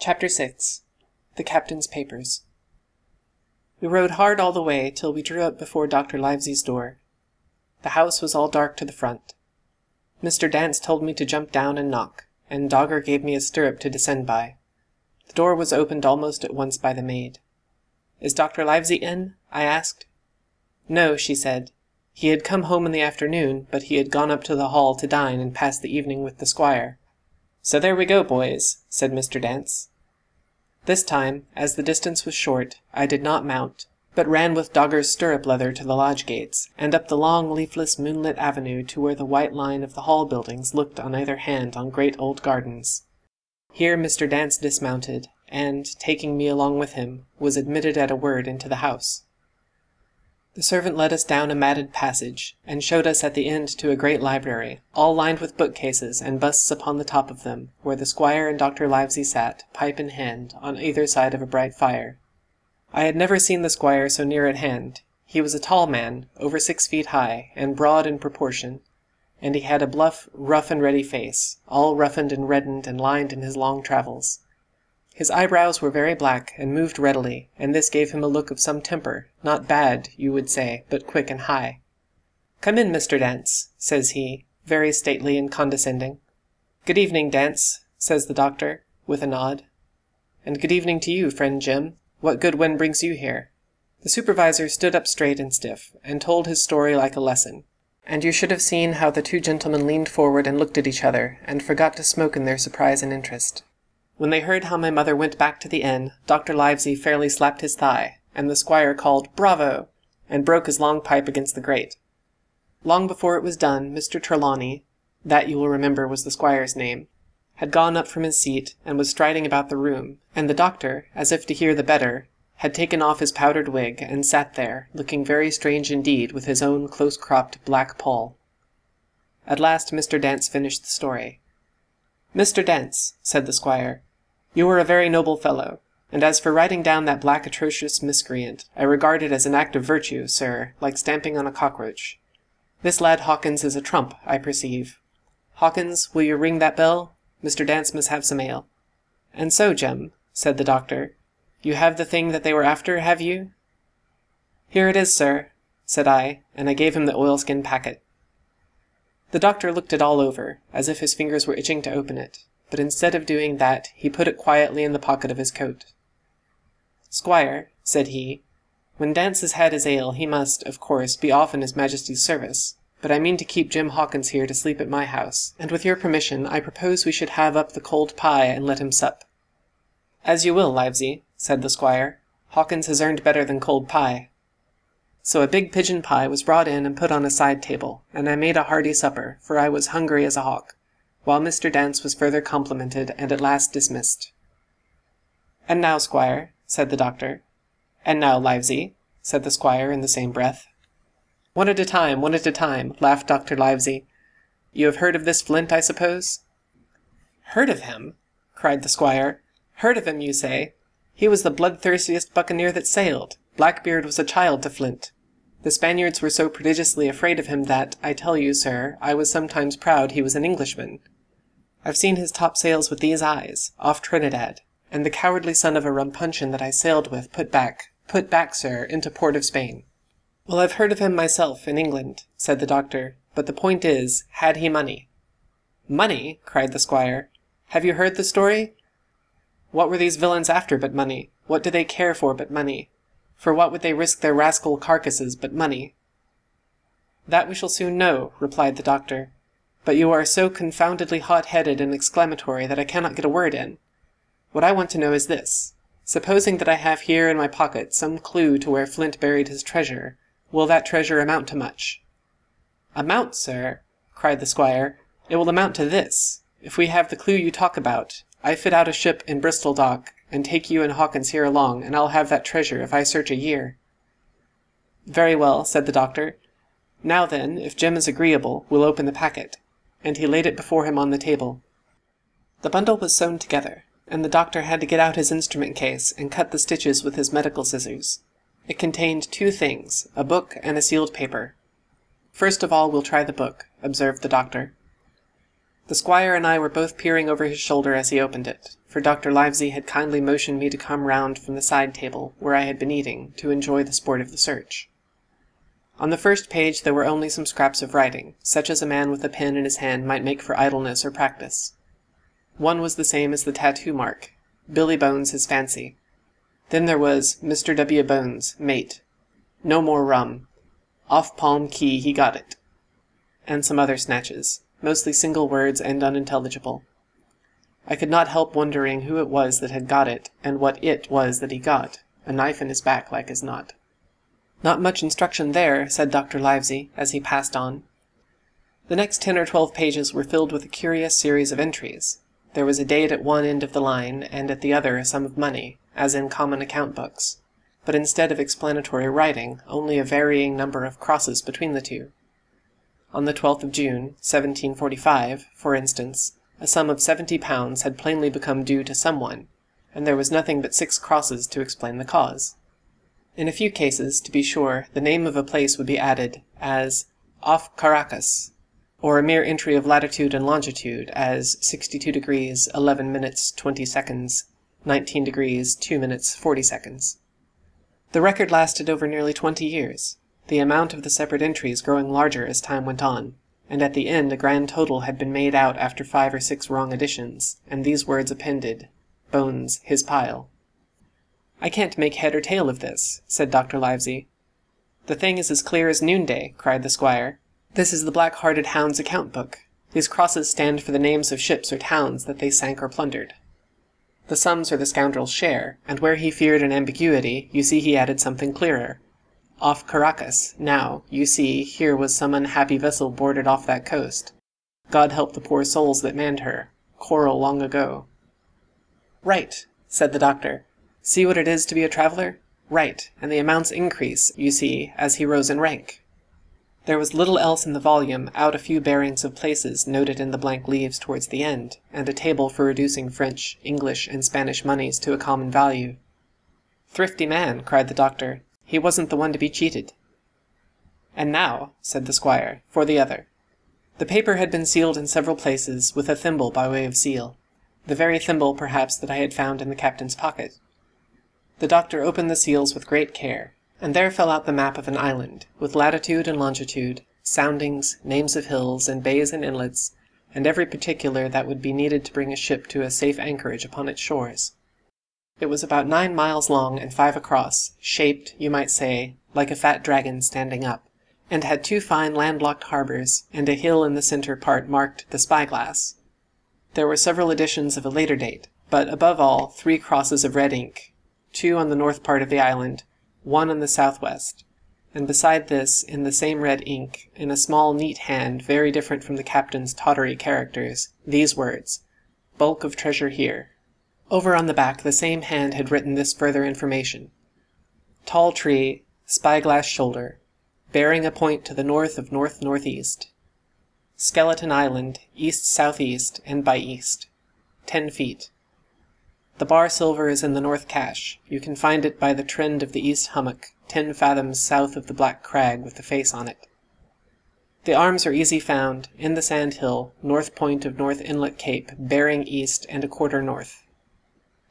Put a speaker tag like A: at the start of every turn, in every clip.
A: Chapter 6 The Captain's Papers We rode hard all the way till we drew up before Dr. Livesey's door. The house was all dark to the front. Mr. Dance told me to jump down and knock, and Dogger gave me a stirrup to descend by. The door was opened almost at once by the maid. Is Dr. Livesey in? I asked. No, she said. He had come home in the afternoon, but he had gone up to the hall to dine and pass the evening with the squire. So there we go, boys, said Mr. Dance. This time, as the distance was short, I did not mount, but ran with Dogger's stirrup leather to the lodge gates, and up the long leafless moonlit avenue to where the white line of the hall buildings looked on either hand on great old gardens. Here Mr. Dance dismounted, and, taking me along with him, was admitted at a word into the house. The servant led us down a matted passage, and showed us at the end to a great library, all lined with bookcases and busts upon the top of them, where the squire and Dr. Livesey sat, pipe in hand, on either side of a bright fire. I had never seen the squire so near at hand. He was a tall man, over six feet high, and broad in proportion, and he had a bluff, rough and ready face, all roughened and reddened and lined in his long travels. His eyebrows were very black, and moved readily, and this gave him a look of some temper, not bad, you would say, but quick and high. "Come in, Mr. Dance," says he, very stately and condescending. "Good evening, Dance," says the doctor, with a nod. "And good evening to you, friend Jim. What good wind brings you here?" The supervisor stood up straight and stiff, and told his story like a lesson, and you should have seen how the two gentlemen leaned forward and looked at each other, and forgot to smoke in their surprise and interest. When they heard how my mother went back to the inn, Dr. Livesey fairly slapped his thigh, and the squire called "Bravo!" and broke his long pipe against the grate. Long before it was done, Mr. Trelawney that you will remember was the squire's name had gone up from his seat, and was striding about the room, and the doctor, as if to hear the better, had taken off his powdered wig, and sat there, looking very strange indeed with his own close cropped black poll. At last Mr. Dance finished the story. "Mr. Dance," said the squire. You are a very noble fellow, and as for writing down that black atrocious miscreant, I regard it as an act of virtue, sir, like stamping on a cockroach. This lad Hawkins is a trump, I perceive. Hawkins, will you ring that bell? Mr. Dance must have some ale. And so, Jem, said the doctor, you have the thing that they were after, have you? Here it is, sir, said I, and I gave him the oilskin packet. The doctor looked it all over, as if his fingers were itching to open it, but instead of doing that he put it quietly in the pocket of his coat. "Squire," said he, "when Dance has had his ale he must, of course, be off in his Majesty's service, but I mean to keep Jim Hawkins here to sleep at my house, and with your permission I propose we should have up the cold pie and let him sup." "As you will, Livesey," said the squire. "Hawkins has earned better than cold pie." So a big pigeon pie was brought in and put on a side table, and I made a hearty supper, for I was hungry as a hawk while Mr. Dance was further complimented and at last dismissed. "And now, squire," said the doctor. "And now, Livesey," said the squire in the same breath. "One at a time, one at a time," laughed Dr. Livesey. "You have heard of this Flint, I suppose?" "Heard of him!" cried the squire. "Heard of him, you say? He was the bloodthirstiest buccaneer that sailed. Blackbeard was a child to Flint. The Spaniards were so prodigiously afraid of him that, I tell you, sir, I was sometimes proud he was an Englishman. I've seen his topsails with these eyes, off Trinidad, and the cowardly son of a rumpuncheon that I sailed with put back, put back, sir, into port of Spain. Well, I've heard of him myself, in England, said the doctor, but the point is, had he money? Money? cried the squire. Have you heard the story? What were these villains after but money? What do they care for but money? For what would they risk their rascal carcasses but money? That we shall soon know, replied the doctor. But you are so confoundedly hot-headed and exclamatory that I cannot get a word in. What I want to know is this. Supposing that I have here in my pocket some clue to where Flint buried his treasure, will that treasure amount to much? Amount, sir? cried the squire. It will amount to this. If we have the clue you talk about, I fit out a ship in Bristol dock, and take you and Hawkins here along, and I'll have that treasure if I search a year. Very well, said the doctor. Now then, if Jim is agreeable, we'll open the packet and he laid it before him on the table. The bundle was sewn together, and the doctor had to get out his instrument case and cut the stitches with his medical scissors. It contained two things, a book and a sealed paper. First of all we'll try the book, observed the doctor. The squire and I were both peering over his shoulder as he opened it, for Dr. Livesey had kindly motioned me to come round from the side table, where I had been eating, to enjoy the sport of the search. On the first page there were only some scraps of writing, such as a man with a pen in his hand might make for idleness or practice. One was the same as the tattoo mark, Billy Bones his fancy. Then there was Mr. W. Bones, mate. No more rum. Off Palm Key he got it. And some other snatches mostly single words and unintelligible. I could not help wondering who it was that had got it, and what it was that he got, a knife in his back like as not. Not much instruction there, said Dr. Livesey, as he passed on. The next ten or twelve pages were filled with a curious series of entries. There was a date at one end of the line, and at the other a sum of money, as in common account books, but instead of explanatory writing, only a varying number of crosses between the two. On the 12th of June, 1745, for instance, a sum of seventy pounds had plainly become due to some one, and there was nothing but six crosses to explain the cause. In a few cases, to be sure, the name of a place would be added, as off Caracas, or a mere entry of latitude and longitude, as 62 degrees 11 minutes 20 seconds, 19 degrees 2 minutes 40 seconds. The record lasted over nearly twenty years, the amount of the separate entries growing larger as time went on, and at the end a grand total had been made out after five or six wrong additions, and these words appended Bones, his pile. I can't make head or tail of this, said Dr. Livesey. The thing is as clear as noonday, cried the squire. This is the black-hearted hound's account book. These crosses stand for the names of ships or towns that they sank or plundered. The sums are the scoundrel's share, and where he feared an ambiguity, you see he added something clearer off Caracas, now, you see, here was some unhappy vessel boarded off that coast. God help the poor souls that manned her. Coral long ago. Right, said the doctor. See what it is to be a traveller? Right, and the amounts increase, you see, as he rose in rank. There was little else in the volume out a few bearings of places noted in the blank leaves towards the end, and a table for reducing French, English, and Spanish moneys to a common value. Thrifty man, cried the doctor. He wasn't the one to be cheated. And now, said the squire, for the other. The paper had been sealed in several places with a thimble by way of seal, the very thimble, perhaps, that I had found in the captain's pocket. The doctor opened the seals with great care, and there fell out the map of an island, with latitude and longitude, soundings, names of hills, and bays and inlets, and every particular that would be needed to bring a ship to a safe anchorage upon its shores. It was about nine miles long and five across, shaped, you might say, like a fat dragon standing up, and had two fine landlocked harbours, and a hill in the centre part marked the Spyglass. There were several editions of a later date, but above all three crosses of red ink, two on the north part of the island, one on the southwest, and beside this, in the same red ink, in a small neat hand very different from the captain's tottery characters, these words, Bulk of treasure here. Over on the back the same hand had written this further information: Tall tree, spyglass shoulder, bearing a point to the north of north northeast. Skeleton Island, east southeast and by east. Ten feet. The bar silver is in the north cache. You can find it by the trend of the east hummock, ten fathoms south of the black crag with the face on it. The arms are easy found, in the sand hill, north point of North Inlet Cape, bearing east and a quarter north.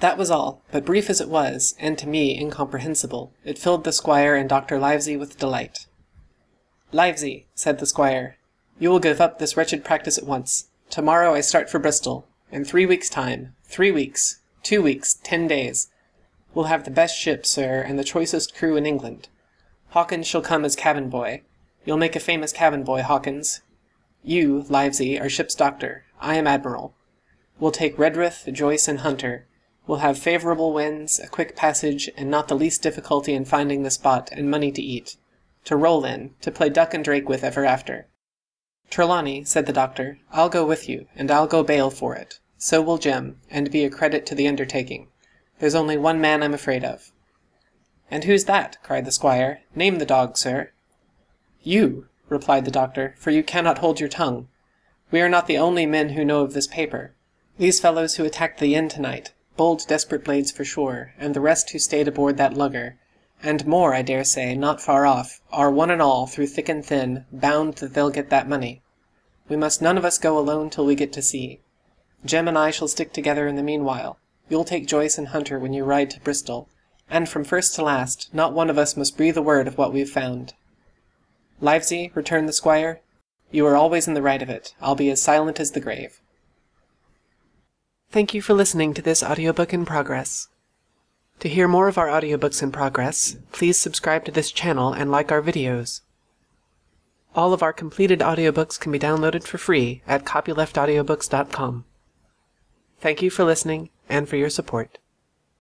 A: That was all, but brief as it was, and to me incomprehensible, it filled the squire and Dr. Livesey with delight. Livesey, said the squire, you will give up this wretched practice at once. Tomorrow I start for Bristol. In three weeks' time, three weeks, two weeks, ten days. We'll have the best ship, sir, and the choicest crew in England. Hawkins shall come as cabin boy. You'll make a famous cabin boy, Hawkins. You, Livesey, are ship's doctor. I am admiral. We'll take Redruth, Joyce, and Hunter We'll have favourable winds, a quick passage, and not the least difficulty in finding the spot, and money to eat, to roll in, to play duck and drake with ever after. Trelawney, said the doctor, I'll go with you, and I'll go bail for it. So will Jem, and be a credit to the undertaking. There's only one man I'm afraid of. And who's that? cried the squire. Name the dog, sir. You, replied the doctor, for you cannot hold your tongue. We are not the only men who know of this paper. These fellows who attacked the inn tonight, bold desperate blades for sure, and the rest who stayed aboard that lugger, and more, I dare say, not far off, are one and all, through thick and thin, bound that they'll get that money. We must none of us go alone till we get to sea. Jem and I shall stick together in the meanwhile. You'll take Joyce and Hunter when you ride to Bristol, and from first to last not one of us must breathe a word of what we've found." "Livesey," returned the squire, "you are always in the right of it. I'll be as silent as the grave." Thank you for listening to this audiobook in progress. To hear more of our audiobooks in progress, please subscribe to this channel and like our videos. All of our completed audiobooks can be downloaded for free at copyleftaudiobooks.com. Thank you for listening and for your support.